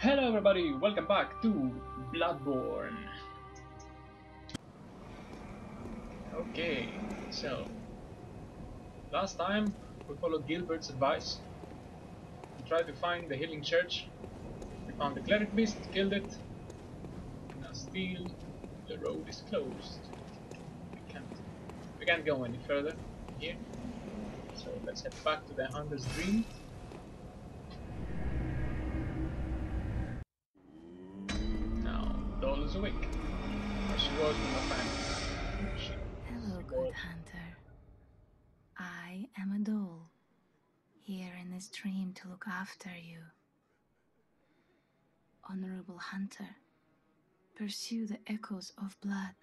Hello everybody, welcome back to Bloodborne. Okay, so last time we followed Gilbert's advice. We tried to find the healing church. We found the cleric beast, killed it. Now still the road is closed. We can't we can't go any further here. So let's head back to the hunter's dream. Now Doll is awake. Or she was when I found her. She Hello, good hunter. I am a doll, here in this dream to look after you. Honorable hunter, pursue the echoes of blood,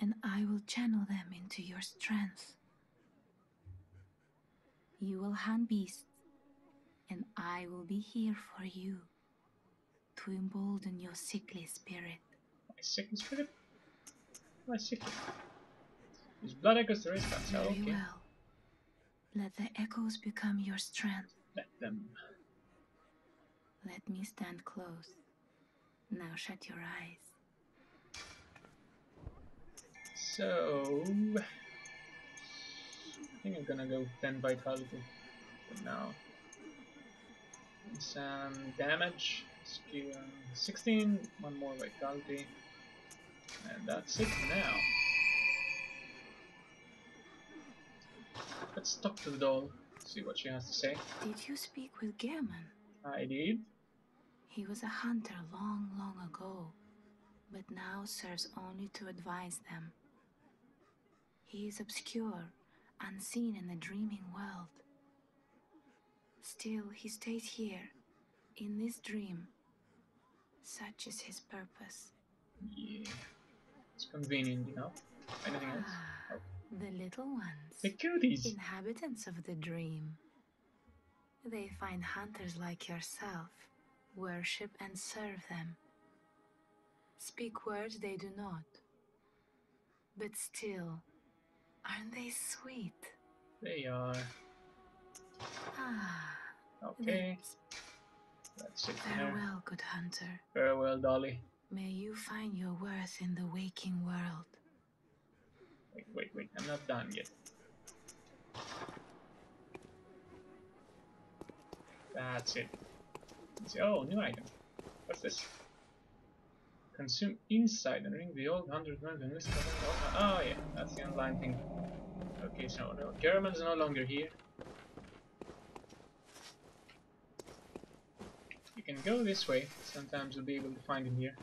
and I will channel them into your strength. You will hunt beasts, and I will be here for you to embolden your sickly spirit. My sickly spirit? My sickly. Use blood echoes that cell, Very okay. well. Let the echoes become your strength. Let them. Let me stand close. Now shut your eyes. So. I think I'm gonna go 10 vitality for now. Some damage. Skill um, 16, one more vitality. And that's it for now. Let's talk to the doll, see what she has to say. Did you speak with Gehrman? I did. He was a hunter long, long ago, but now serves only to advise them. He is obscure, unseen in the dreaming world. Still, he stays here, in this dream. Such is his purpose. Yeah. It's convenient, you know. Anything else? Ah. The little ones. The cuties! Inhabitants of the dream. They find hunters like yourself, worship and serve them. Speak words they do not. But still, aren't they sweet? They are. Ah, Okay, that's it farewell, good hunter. Farewell, Dolly. May you find your worth in the waking world. Wait, wait, wait, I'm not done yet. That's it. Oh, new item. What's this? Consume insight and ring the old hundred and list oh, oh yeah, that's the online thing. Okay, so no, Gehrman's no longer here. You can go this way. Sometimes you'll be able to find him here.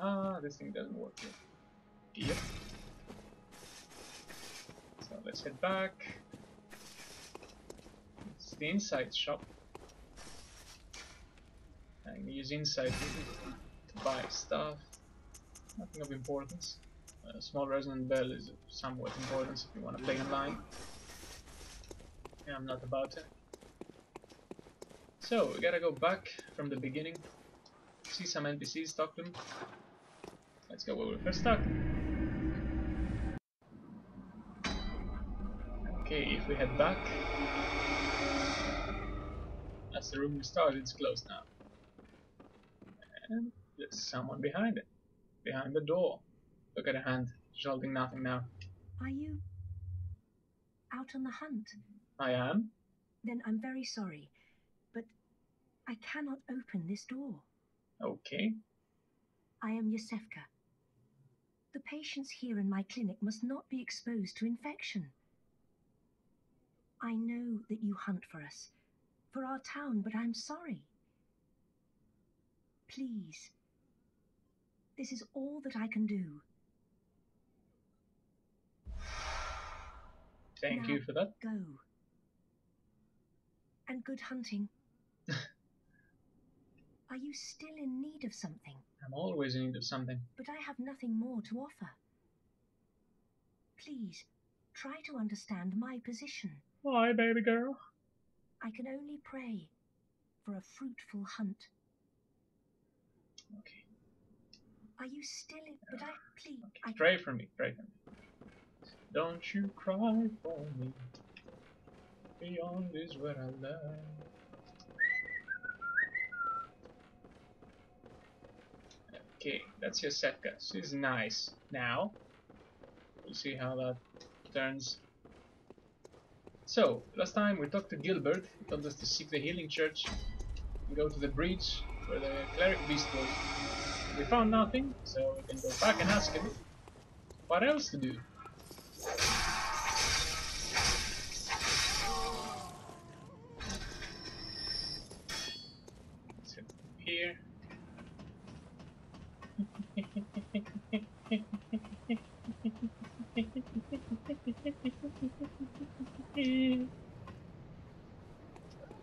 Ah, this thing doesn't work here. Yep. So let's head back. It's the insight shop. I can use insight to buy stuff. Nothing of importance. A small resonant bell is of somewhat importance if you want to play online. Yeah, I'm not about to. So, we gotta go back from the beginning. See some NPCs, talk to them. Let's go where we first. Okay, if we head back, that's the room we started, it's closed now. And there's someone behind it, behind the door. Look at her hand, she's holding nothing now. Are you out on the hunt? I am? Then I'm very sorry, but I cannot open this door. Okay. I am Yosefka. The patients here in my clinic must not be exposed to infection. I know that you hunt for us, for our town, but I'm sorry. Please. This is all that I can do. Thank Now- you for that. Go. And good hunting. Are you still in need of something? I'm always in need of something. but I have nothing more to offer. Please, try to understand my position. Why, baby girl. I can only pray for a fruitful hunt. Okay. Are you still in? But I, ah, please, I, Pray for me, pray for me. Don't you cry for me. Beyond is where I love. Okay, that's Yosefka. She's nice. Now, we'll see how that turns. So, last time we talked to Gilbert. He told us to seek the healing church and go to the breach where the cleric beast was. We found nothing, so we can go back and ask him what else to do. Let's head here.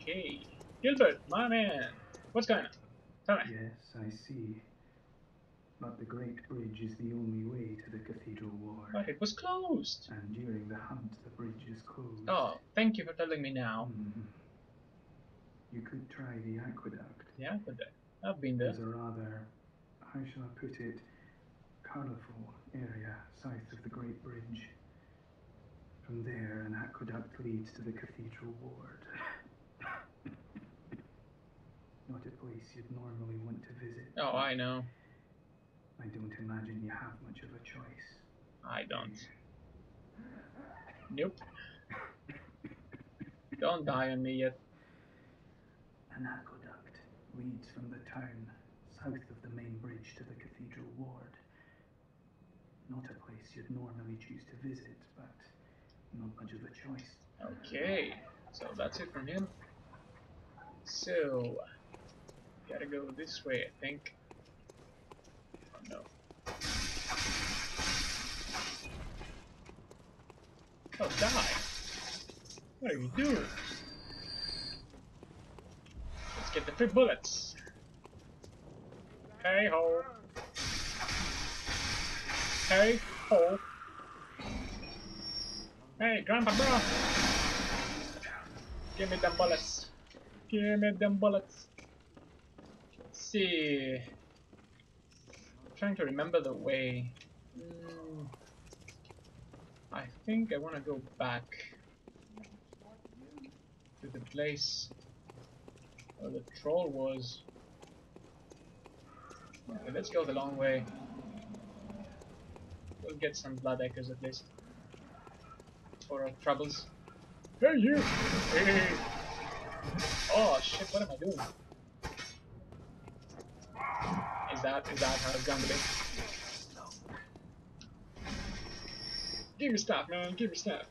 okay, Gilbert, my man, what's going on? Tell me. Yes, I see. But the Great Bridge is the only way to the Cathedral Ward. But it was closed. And during the hunt, the bridge is closed. Oh, thank you for telling me now. Mhm. You could try the aqueduct. Yeah, but uh, I've been there. There's a rather, how shall I put it, colourful area south of the Great Bridge. From there, an aqueduct leads to the Cathedral Ward. Not a place you'd normally want to visit. Oh, I know. I don't imagine you have much of a choice. I don't. Nope. Don't die on me yet. An aqueduct leads from the town south of the main bridge to the Cathedral Ward. Not a place you'd normally choose to visit, but not much of a choice. Okay, so that's it from him. So, gotta go this way, I think. Oh no. Oh, die! What are you doing? Let's get the free bullets. Hey ho. Hey ho. Hey, Grandpa bro. Give me them bullets. Give me them bullets. See. I'm trying to remember the way. Mm, I think I want to go back to the place where the troll was. Okay, let's go the long way. We'll get some blood echoes at least. For our troubles. Hey you! Hey! Oh shit, what am I doing? Is that, is that how it's gonna be? Give me stuff, man, give me stuff.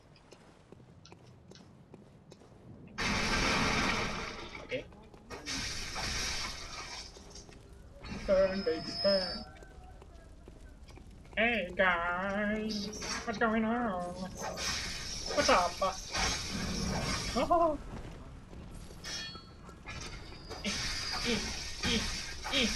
Okay. Burn, baby, burn. Hey guys, what's going on? What's up? Oh. Eh, eh, eh,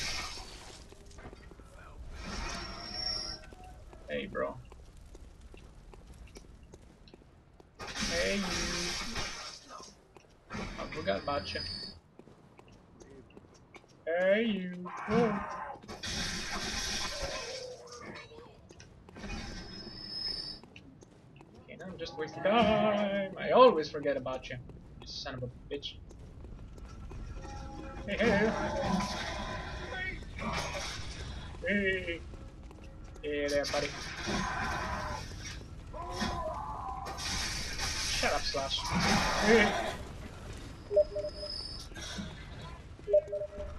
Hey, you. I forgot about you. Hey, you. Whoa. Okay, now I'm just wasting time. I always forget about you. You son of a bitch. Hey, hey. Hey. Hey there, buddy. Shut up, Slash.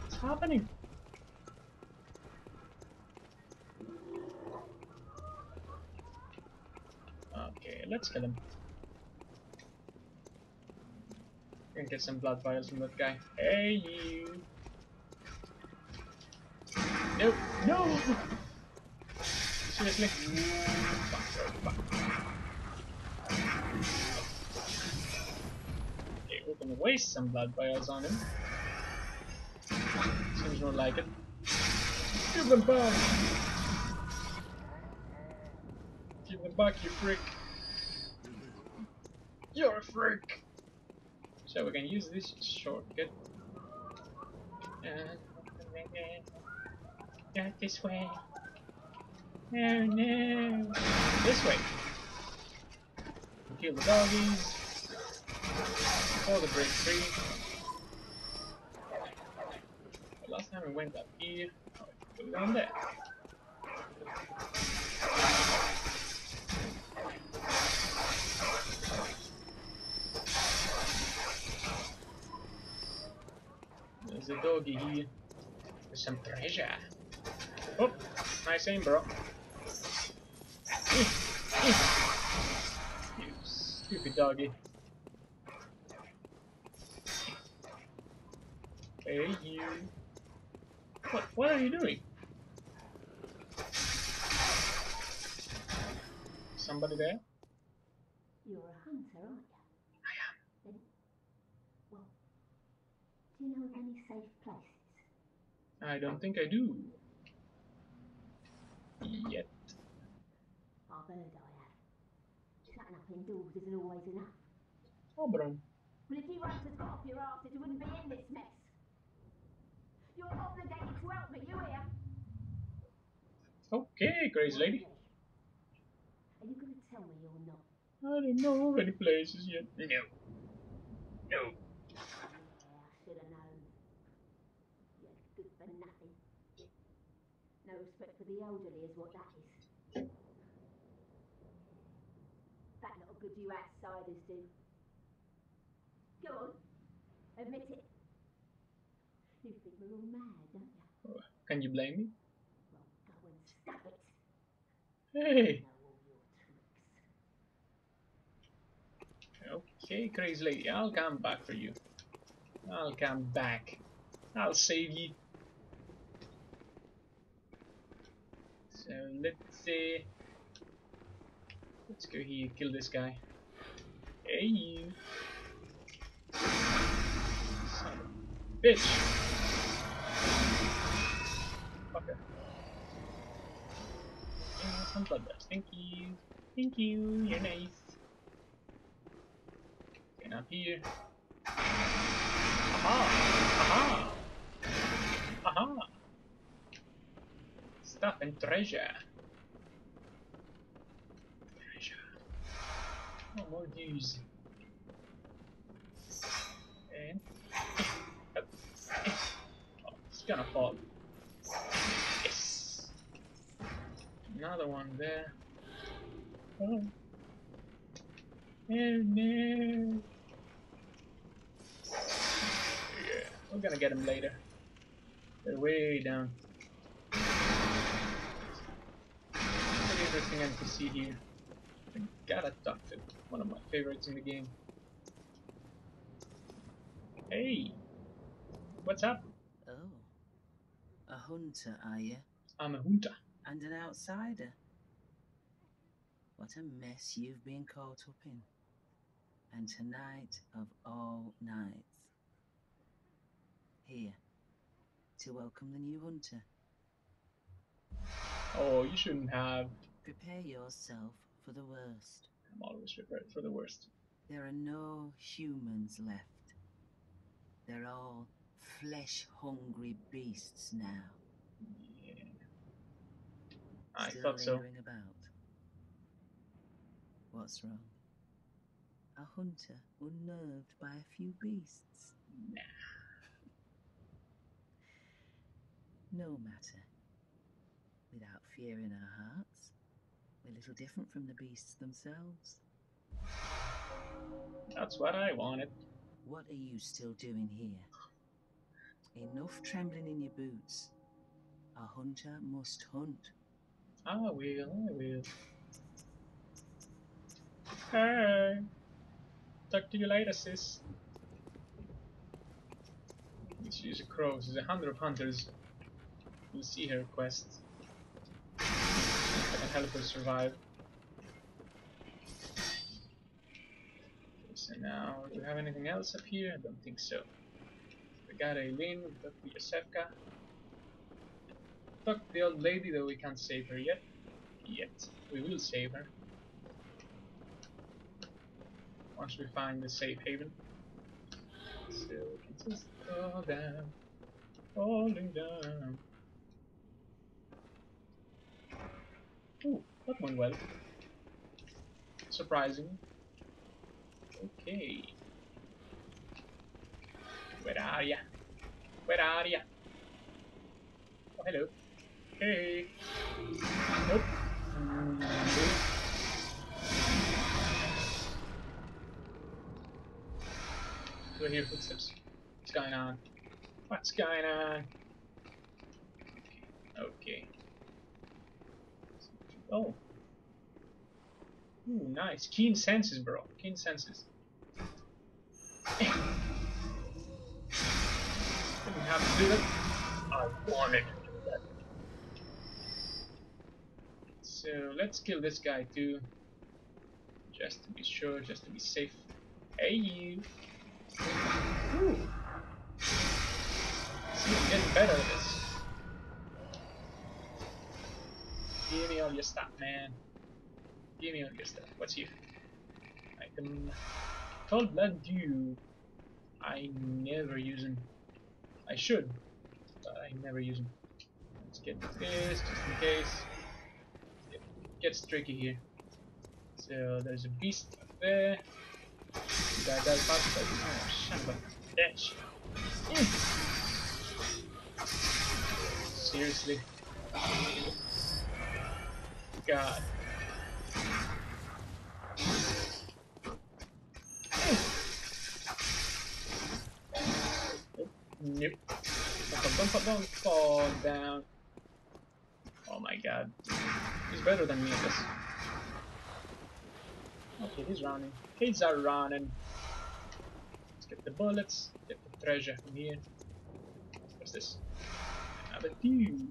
What's happening? Okay, let's kill him. And get some blood vials from that guy. Hey, you! Nope, no! Seriously? Fuck, fuck, gonna waste some blood vials on him. Seems more like it. Give them back! Give them back, you freak! You're a freak! So we can use this shortcut. Uh, not this way. No, no. This way. Kill the doggies. For the break free. Last time we went up here, we down there. There's a doggy here with some treasure. Oh, nice aim, bro. You stupid doggy. Hey, you. What, what are you doing? Somebody there? You're a hunter, aren't you? I am. Then, well, do you know of any safe places? I don't think I do. Yet. I've heard I have. Shutting up indoors isn't always enough. Oh, bro. Well, if you hunters got off your arse, you wouldn't be in this mess. You're obligated to help me, you hear? Okay, crazy lady. Are you going to tell me you're not? I don't know of any places yet. No. No. Yeah, I should have known. You're good for nothing. No respect for the elderly is what that is. That lot of good you outsiders do. Go on, admit it. Think mad, don't you? Can you blame me? Well, go and stop it. Hey. Know all your tricks. Okay, crazy lady. I'll come back for you. I'll come back. I'll save you. So let's see. Let's go here, kill this guy. Hey you. Son of a bitch. Some bloodbath. Thank you. Thank you. You're nice. Get up here. Aha! Aha! Aha! Stuff and treasure. Treasure. Oh, more dues. And. Eh, eh, oh, it's gonna fall. Another one there. Oh. Oh no! Yeah, we're gonna get him later. They're way down. Pretty interesting NPC here. I gotta talk to one of my favorites in the game. Hey! What's up? Oh. A hunter, are you? I'm a hunter. And an outsider? What a mess you've been caught up in. And tonight of all nights. Here, to welcome the new hunter. Oh, you shouldn't have. Prepare yourself for the worst. I'm always prepared for the worst. There are no humans left. They're all flesh hungry beasts now. I Still thought so. about. What's wrong? A hunter unnerved by a few beasts? Nah. No matter. Without fear in our hearts, we're little different from the beasts themselves. That's what I wanted. What are you still doing here? Enough trembling in your boots. A hunter must hunt. Ah, I will, I will. Hey! Talk to you later, sis. Use a crow. There's a hundred of hunters. We'll see her quest. I can help her survive. So now, do we have anything else up here? I don't think so. We got Eileen, we got the Yosefka. To the old lady, though we can't save her yet. Yet. We will save her. Once we find the safe haven. We can just fall down. Falling down. Ooh, that went well. Surprising. Okay. Where are ya? Where are ya? Oh, hello. Hey. Nope. Do I hear footsteps? What's going on? What's going on? Okay. Oh. Ooh, nice. Keen senses, bro. Keen senses. Didn't have to do that. I wanted to do that. So let's kill this guy too. Just to be sure, just to be safe. Hey you! Ooh. See, I'm getting better at this. Give me all your stuff, man. Give me all your stuff. What's here? Item. Cold Blood Dew. I never use them. I should, but I never use them. Let's get this, just in case. Gets tricky here. So there's a beast up there. Guy does fast, but oh, son of a bitch. Mm. Seriously. God. Nope. Don't, don't, don't fall down. Oh my god. He's better than me. Okay, he's running. Kids are running. Let's get the bullets, get the treasure from here. What's this? Another two.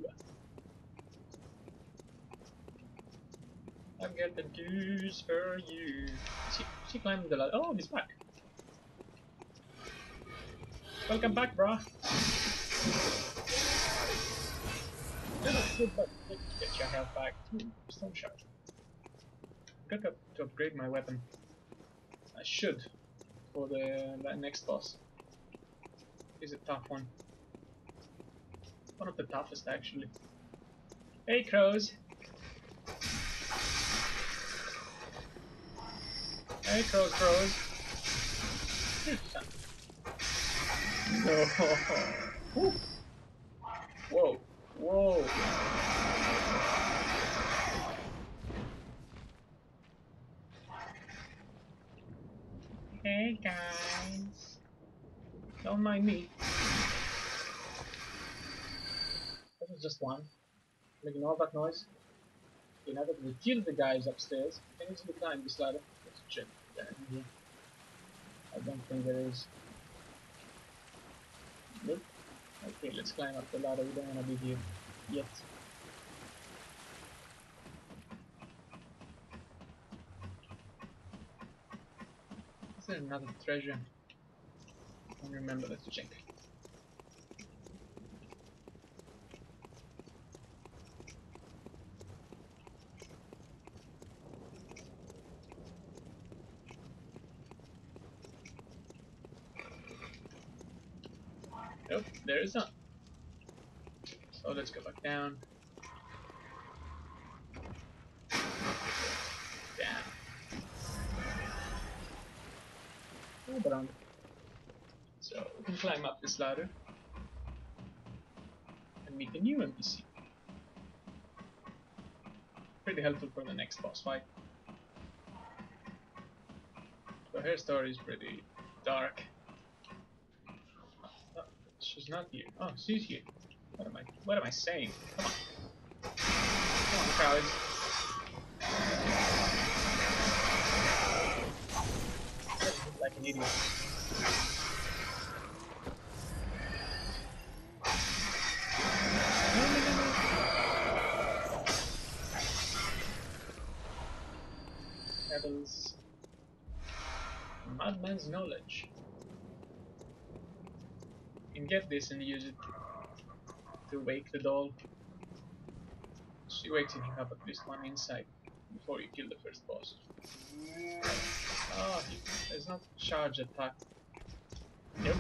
I've got the dues for you. She, she climbed the ladder. Oh, he's back. Welcome back, brah. Get your health back. Stone shard. Got to, to upgrade my weapon. I should for the that next boss. He's a tough one. One of the toughest actually. Hey crows! Hey crows crows! No. Whoa. Whoa. Hey guys. Don't mind me. That was just one. Making all that noise. Okay, now that we killed the guys upstairs, can easily climb this ladder. Let's check down here. I don't think there is. Nope. Okay, let's climb up the ladder. We don't want to be here yet. Is there another treasure? I don't remember. Let's check. Nope, there is not. So oh, let's go back down. Down. On. So we can climb up this ladder and meet the new NPC. Pretty helpful for the next boss fight. So her story is pretty dark. She's not here. Oh, she's here. What am I? What am I saying? Come on. Come on, cowards. Like an idiot. Get this and use it to wake the doll. She wakes you have at least one insight before you kill the first boss. Ah, oh, there's not charge attack. Nope.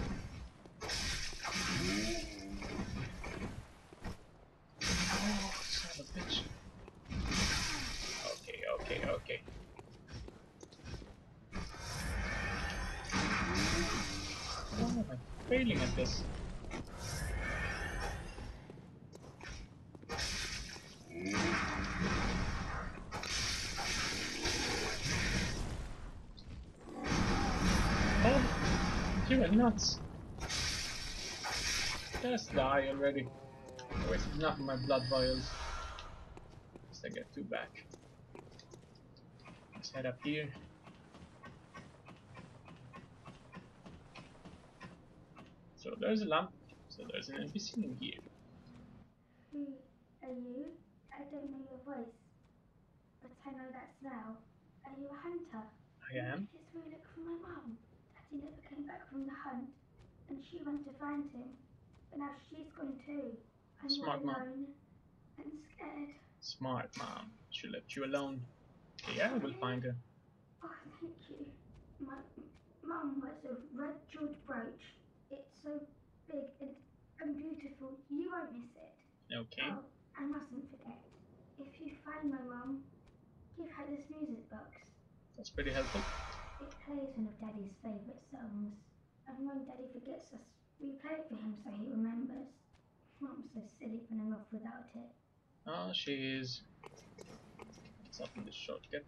Oh, a bitch. Okay, okay, okay. Oh my failing at this. Nuts. Just die already. I wasted enough of my blood vials. Just I get two back. Let's head up here. So there's a lamp. So there's an NPC in here. Who are you? I don't know your voice, but I know that smell. Are you a hunter? I am. It's where I look for my mum. Daddy never came back from the hunt, and she went to find him. But now she's gone too. I'm Smart all alone and scared. Smart mom. She left you alone. Yeah, we'll find her. Oh, thank you. My mum wears a red jeweled brooch. It's so big and, and beautiful. You won't miss it. Okay. Oh, I mustn't forget. If you find my mum, give her this music box. That's pretty helpful. It plays one of Daddy's favourite songs. And when Daddy forgets us, we play it for him so he remembers. Mum's so silly running off without it. Oh, she is. It's up in the shortcut.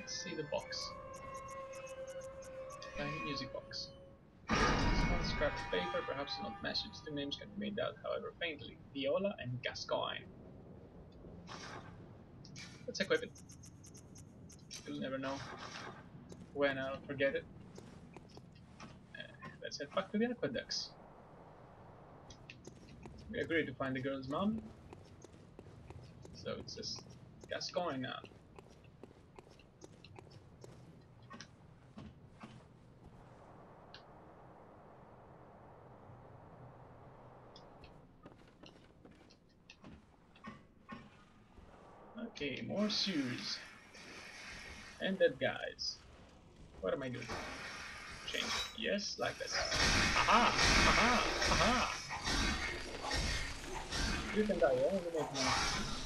Let's see the box. Tiny music box. Small scrap of paper, perhaps not message. The names can be made out, however, faintly. Viola and Gascoigne. Let's equip it. You'll never know when I'll forget it. Uh, let's head back to the aqueducts. We agreed to find the girl's mom. So it's just Gascoigne now. Okay, more shoes. And dead guys. What am I doing? Change. Yes, like this. Aha! Aha! Aha! You can die, yeah? You make money.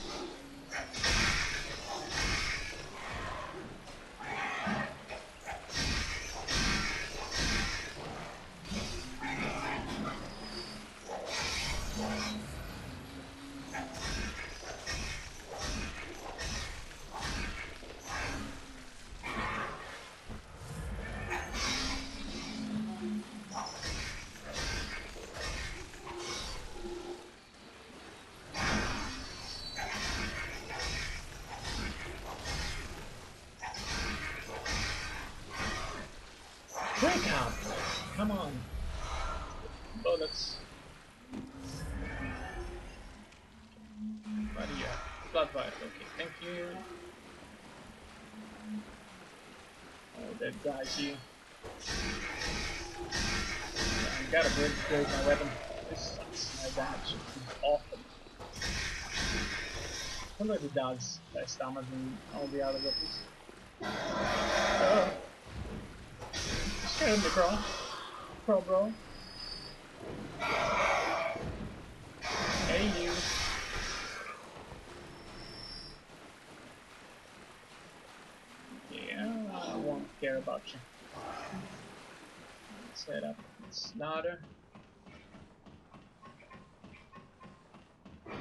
Wake up! Come on. Bullets. Right here. Blood. Okay, thank you. Oh, that guys here. Yeah, I gotta break, break my weapon. This sucks. My damage is awful. Already does less damage than all the other weapons. Oh. Scared me, bro. Bro, bro. About you. Head up ladder. I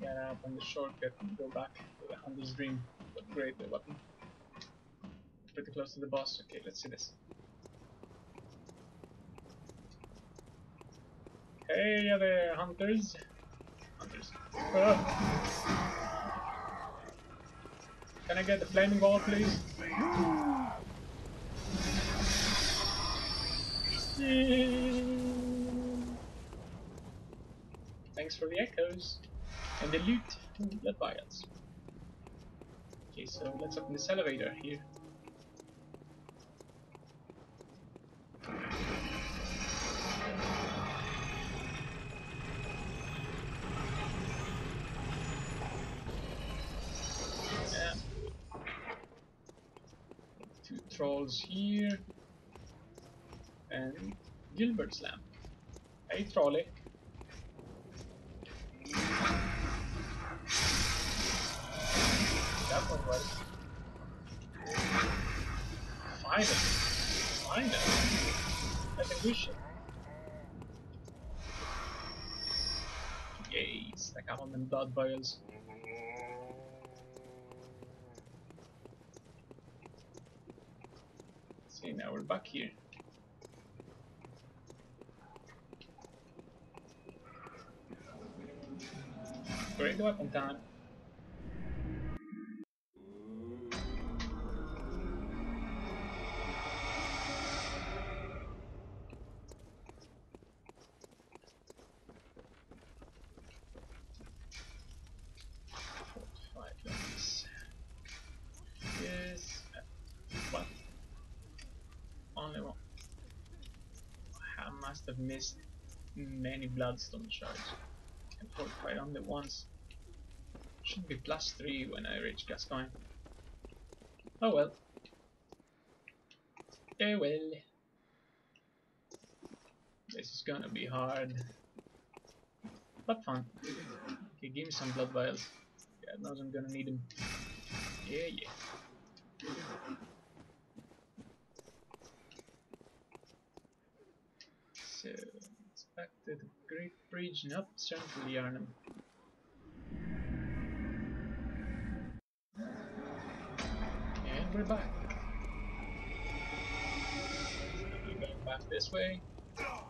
get up on the shortcut and go back to the Hunter's Dream to upgrade the weapon pretty close to the boss. Okay, let's see this. Hey there, hunters. Hunters. Ah. Can I get the flaming ball, please? Thanks for the echoes and the loot the blood vials. Okay, so let's open this elevator here. Trolls here. And Gilbert's lamp. Hey trolley. That one was. Finally. Finally. I think we should. Yay, stack up on them blood vials. See, now we're back here. Great weapon time. Bloodstone shards. And fortified only once. Should be plus three when I reach Gascoigne. Oh well. Oh well. This is gonna be hard. But fun. Okay, give me some blood vials. God knows I'm gonna need them. Yeah, yeah. So, back to the Great Bridge up Central Yharnam. And we're back. We're going back this way. Oh,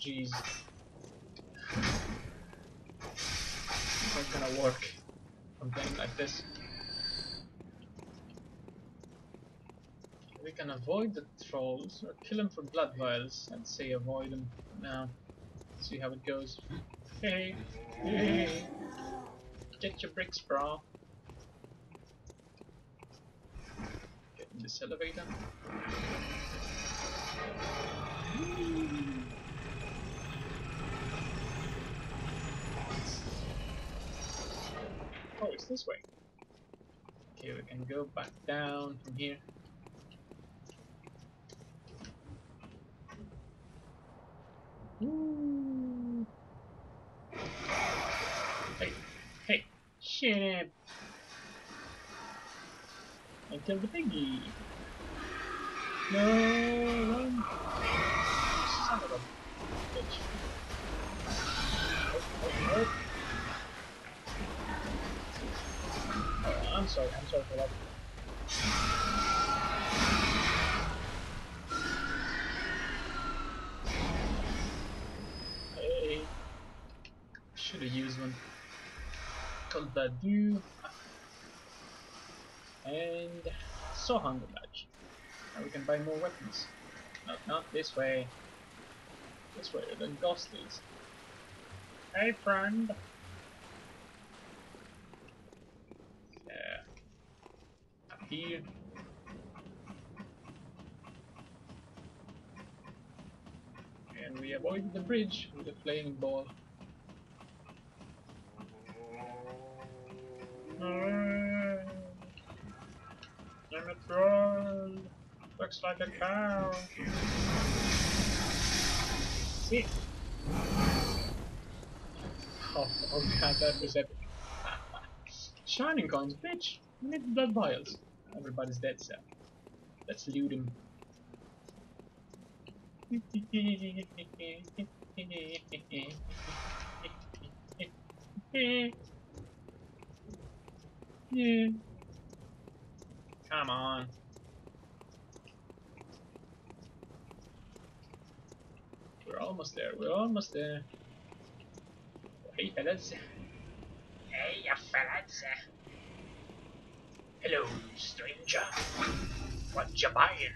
jeez. It's not gonna work. Something like this. We can avoid the trolls or kill them for blood vials. I'd say avoid them now. See how it goes. Hey, hey, get your bricks, bro. Get in this elevator. Oh, it's this way. Okay, we can go back down from here. Ooh. Hey, hey, shit! I killed the piggy. No, run! Son of a bitch. Oh, oh, oh. Oh, I'm sorry, I'm sorry for that. Hey, should have used one. Called Badu. And so hunger badge. Now we can buy more weapons. No, not this way. This way, the ghostlies. Hey friend. Yeah. Here. And we avoided the bridge with the flaming ball. I'm a troll. Looks like a cow. See? Oh, oh god, that was epic. Shining coins, bitch! We need blood vials. Everybody's dead, so let's loot him. Yeah. Come on. We're almost there. We're almost there. Hey, fellas. Hey, ya fellas. Hello, stranger. What you buying?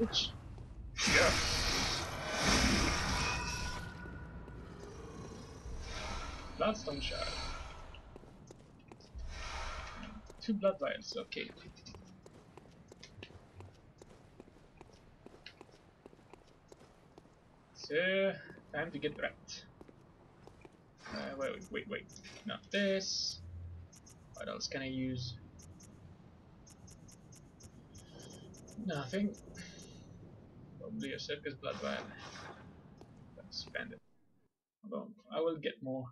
Bitch. Yeah. Bloodstone shard. Two blood vials, okay. So, time to get wrecked. Uh, wait, wait, wait, wait. Not this. What else can I use? Nothing. Probably a circus blood vial. Let's spend it. Although, I will get more.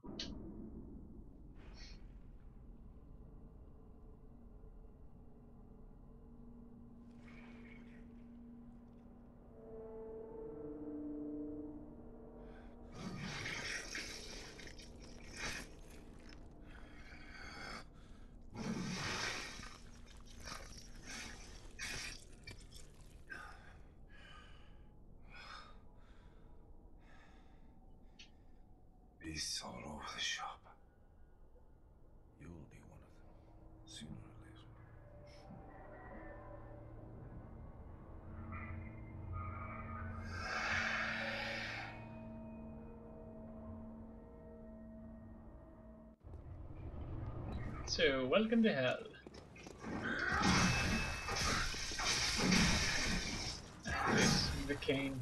Beasts over the shop. You'll be one of them, sooner or later. So, welcome to hell. This is the cane.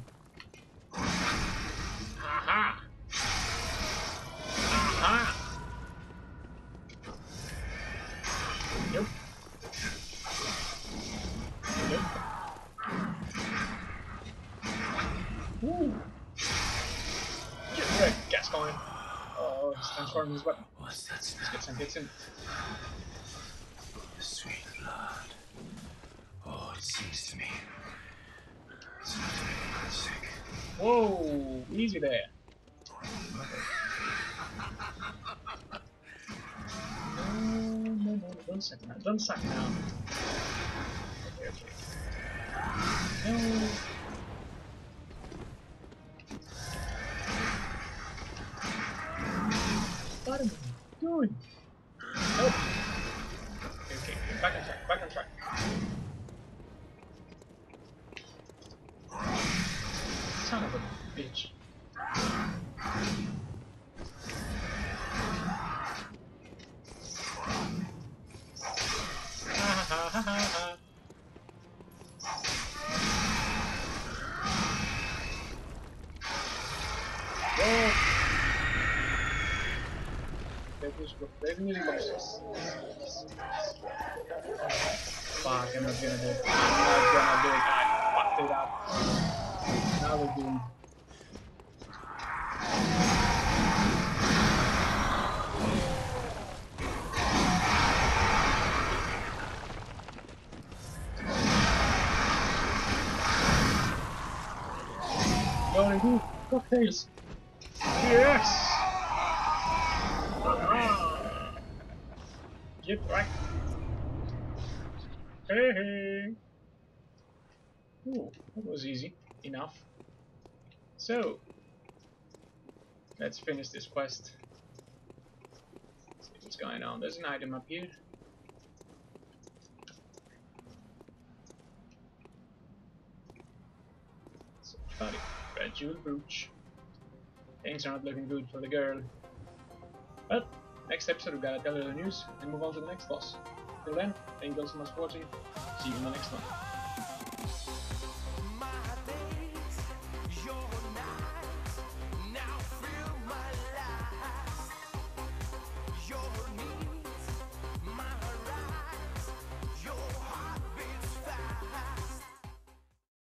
Transforming his weapon. What's that smell? get some hits in. Sweet blood. Oh, it seems to me. It's not to make me sick. Whoa, easy there. No, no, no, don't suck now. Don't suck now. Okay, okay. No. Was boxes. Fuck, I'm not gonna do it. I'm not gonna do it. I fucked it up. Now we're doing. Cocktails. Yes! Get right. Hey, hey. Ooh, that was easy enough. So, let's finish this quest. See what's going on. There's an item up here. So, funny. Red jewel brooch. Things are not looking good for the girl. But, next episode we gotta tell her the news and move on to the next boss. Till then, thank you all so much for watching. See you in the next one.